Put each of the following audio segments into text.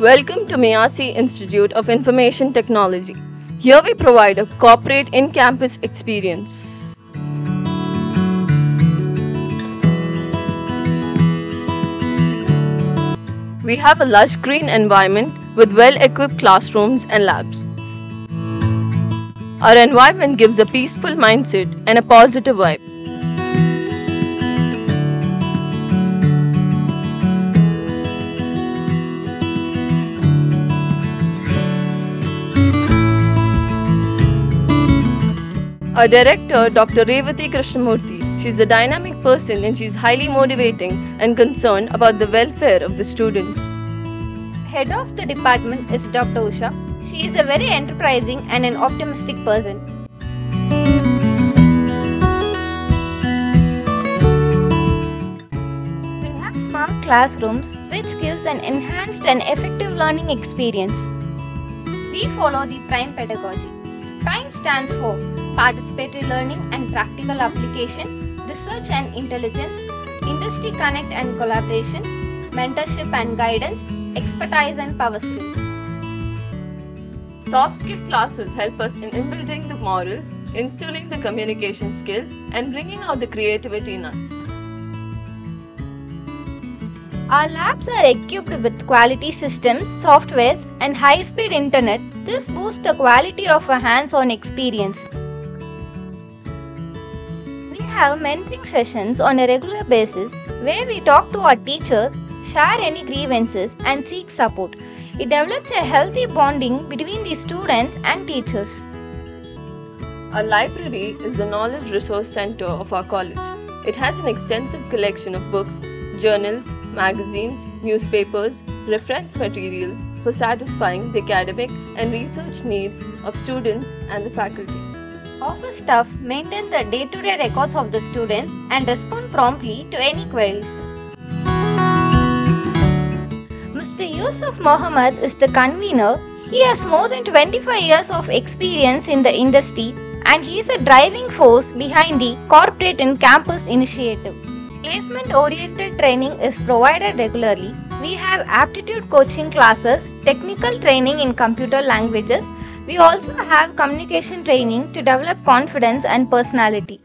Welcome to MEASI Institute of Information Technology. Here we provide a corporate in campus experience. We have a lush green environment with well equipped classrooms and labs. Our environment gives a peaceful mindset and a positive vibe. Our director, Dr. Revati Krishnamurthy, she's a dynamic person and she's highly motivating and concerned about the welfare of the students. Head of the department is Dr. Usha. She is a very enterprising and an optimistic person. We have smart classrooms which gives an enhanced and effective learning experience. We follow the PRIME pedagogy. PRIME stands for Participatory Learning and Practical Application, Research and Intelligence, Industry Connect and Collaboration, Mentorship and Guidance, Expertise and Power Skills. Soft skill classes help us in inbuilding the morals, instilling the communication skills, and bringing out the creativity in us. Our labs are equipped with quality systems, softwares, and high speed internet. This boosts the quality of a hands on experience. We have mentoring sessions on a regular basis where we talk to our teachers, share any grievances, and seek support. It develops a healthy bonding between the students and teachers. Our library is the knowledge resource center of our college. It has an extensive collection of books, journals, magazines, newspapers, reference materials for satisfying the academic and research needs of students and the faculty. Office staff maintain the day to day records of the students and respond promptly to any queries. Mr. Yusuf Mohammed is the convener. He has more than 25 years of experience in the industry and he is a driving force behind the Corporate in Campus initiative. Placement oriented training is provided regularly. We have aptitude coaching classes, technical training in computer languages. We also have communication training to develop confidence and personality.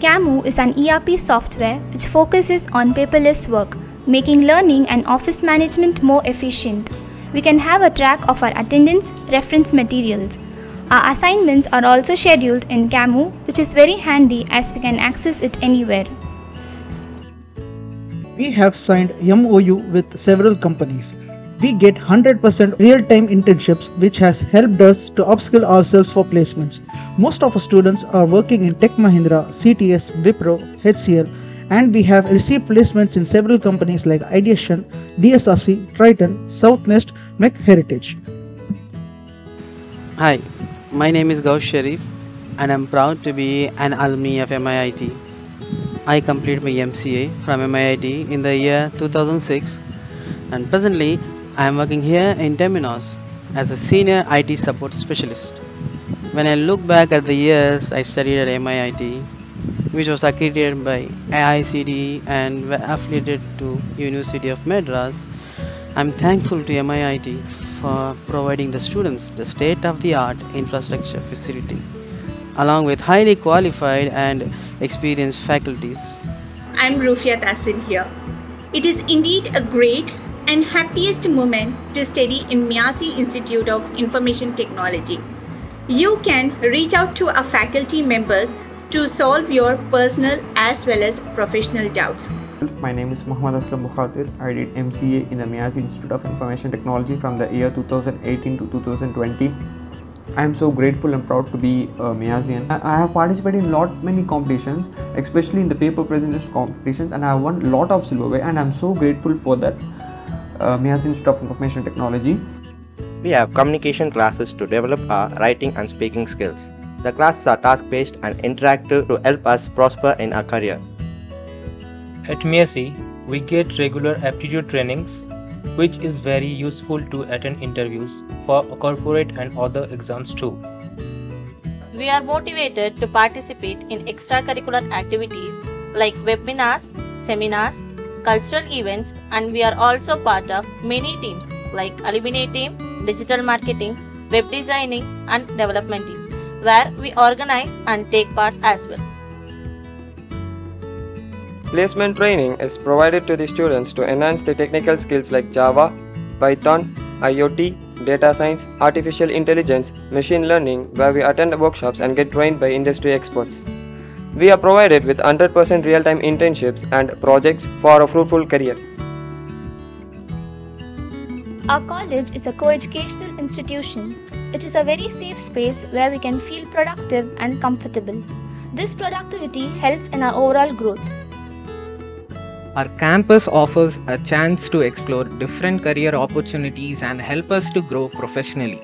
Camu is an ERP software which focuses on paperless work, making learning and office management more efficient. We can have a track of our attendance, reference materials. Our assignments are also scheduled in Camu, which is very handy as we can access it anywhere. We have signed MOU with several companies. We get 100% real-time internships which has helped us to upskill ourselves for placements. Most of our students are working in Tech Mahindra, CTS, Wipro, HCL and we have received placements in several companies like Ideation, DSRC, Triton, Southwest, Mech Heritage. Hi, my name is Gaush Sharif and I'm proud to be an alumni of MIIT. I completed my MCA from MIIT in the year 2006 and presently I am working here in Temenos as a senior IT support specialist. When I look back at the years I studied at MIIT, which was accredited by AICTE and affiliated to University of Madras, I'm thankful to MIIT for providing the students the state-of-the-art infrastructure facility, along with highly qualified and experienced faculties. I'm Rufia Tassin here. It is indeed a great and happiest moment to study in MEASI Institute of Information Technology. You can reach out to our faculty members to solve your personal as well as professional doubts. My name is Muhammad Aslam Mukhatir. I did MCA in the MEASI Institute of Information Technology from the year 2018 to 2020. I am so grateful and proud to be a Miyazian. I have participated in lot many competitions, especially in the paper presentation competitions, and I have won a lot of silverware. And I am so grateful for that. Uh, MEASI Institute of Information Technology. We have communication classes to develop our writing and speaking skills. The classes are task based and interactive to help us prosper in our career. At MEASI, we get regular aptitude trainings, which is very useful to attend interviews for corporate and other exams too. We are motivated to participate in extracurricular activities like webinars, seminars, cultural events, and we are also part of many teams like alumni team, digital marketing, web designing, and development team, where we organize and take part as well. Placement training is provided to the students to enhance the technical skills like Java, Python, IoT, data science, artificial intelligence, machine learning, where we attend workshops and get trained by industry experts. We are provided with 100% real time internships and projects for a fruitful career. Our college is a co-educational institution. It is a very safe space where we can feel productive and comfortable. This productivity helps in our overall growth. Our campus offers a chance to explore different career opportunities and help us to grow professionally.